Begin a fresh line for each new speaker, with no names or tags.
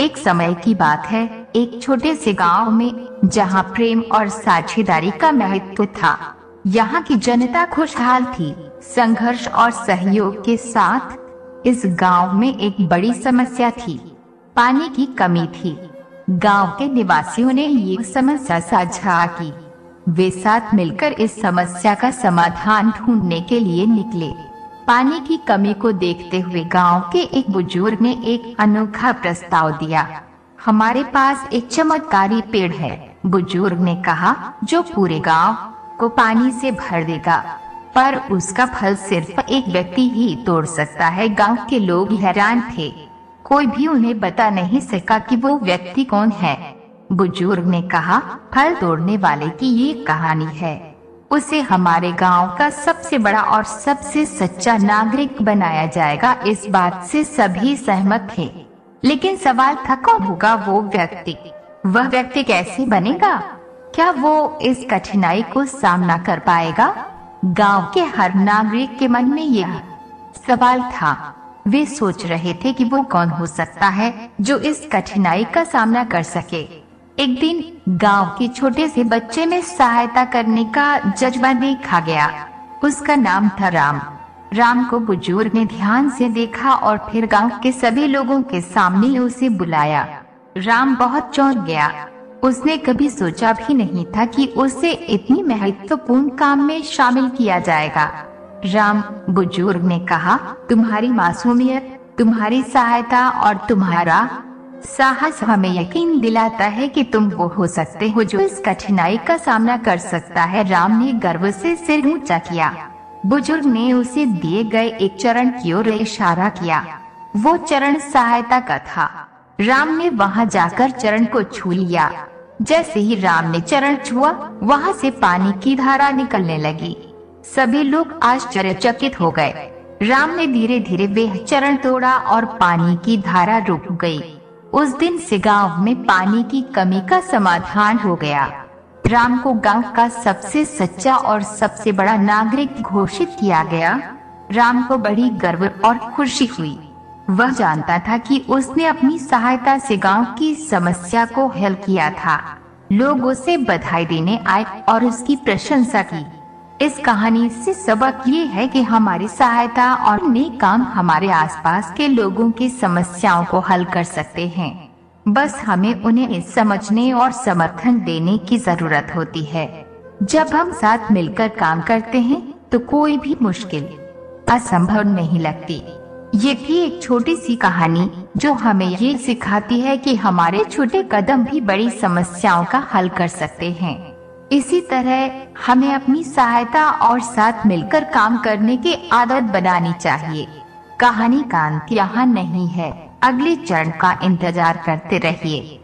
एक समय की बात है, एक छोटे से गाँव में, जहाँ प्रेम और साझेदारी का महत्व था। यहाँ की जनता खुशहाल थी। संघर्ष और सहयोग के साथ, इस गाँव में एक बड़ी समस्या थी। पानी की कमी थी। गाँव के निवासियों ने ये समस्या साझा की। वे साथ मिलकर इस समस्या का समाधान ढूँढने के लिए निकले। पानी की कमी को देखते हुए गाँव के एक बुज़ुर्ग ने एक अनोखा प्रस्ताव दिया। हमारे पास एक चमत्कारी पेड़ है, बुज़ुर्ग ने कहा, जो पूरे गाँव को पानी से भर देगा। पर उसका फल सिर्फ़ एक व्यक्ति ही तोड़ सकता है। गाँव के लोग हैरान थे। कोई भी उन्हें बता नहीं सका कि वो व्यक्ति कौन है। बुज़ुर्ग ने कहा, फल तोड़ने वाले की ये कहानी है। उसे हमारे गाँव का सबसे बड़ा और सबसे सच्चा नागरिक बनाया जाएगा। इस बात से सभी सहमत थे लेकिन सवाल था कौन होगा वो व्यक्ति। वह व्यक्ति कैसे बनेगा? क्या वो इस कठिनाई को सामना कर पाएगा? गाँव के हर नागरिक के मन में यह सवाल था। वे सोच रहे थे कि वो कौन हो सकता है जो इस कठिनाई का सामना कर सके। एक दिन गाँव के छोटे से बच्चे में सहायता करने का जज्बा देखा गया। उसका नाम था राम। राम को बुज़ुर्ग ने ध्यान से देखा और फिर गाँव के सभी लोगों के सामने उसे बुलाया। राम बहुत चौंक गया। उसने कभी सोचा भी नहीं था कि उसे इतनी महत्वपूर्ण काम में शामिल किया जाएगा। राम बुज़ुर्ग ने कहा, तुम्हारी मासूमियत, तुम्हारी सहायता और तुम्हारा साहस हमें यकीन दिलाता है कि तुम वो हो सकते हो जो इस कठिनाई का सामना कर सकता है। राम ने गर्व से सिर ऊँचा किया। बुज़ुर्ग ने उसे दिए गए एक चरण की ओर इशारा किया। वो चरण सहायता का था। राम ने वहाँ जाकर चरण को छू लिया। जैसे ही राम ने चरण छुआ, वहाँ से पानी की धारा निकलने लगी। सभी लोग आश्चर्यचकित हो गए। राम ने धीरे धीरे वे चरण तोड़ा और पानी की धारा रुक गई। उस दिन से गाँव में पानी की कमी का समाधान हो गया। राम को गाँव का सबसे सच्चा और सबसे बड़ा नागरिक घोषित किया गया। राम को बड़ी गर्व और खुशी हुई। वह जानता था कि उसने अपनी सहायता से गाँव की समस्या को हल किया था। लोग उसे बधाई देने आए और उसकी प्रशंसा की। इस कहानी से सबक ये है कि हमारी सहायता और नेक काम हमारे आसपास के लोगों की समस्याओं को हल कर सकते हैं। बस हमें उन्हें समझने और समर्थन देने की ज़रूरत होती है। जब हम साथ मिलकर काम करते हैं तो कोई भी मुश्किल, असंभव नहीं लगती। ये भी एक छोटी सी कहानी, जो हमें ये सिखाती है कि हमारे छोटे कदम भी बड़ी समस्याओं का हल कर सकते हैं। इसी तरह हमें अपनी सहायता और साथ मिलकर काम करने की आदत बनानी चाहिए। कहानी का अंत यहाँ नहीं है। अगले चरण का इंतज़ार करते रहिए।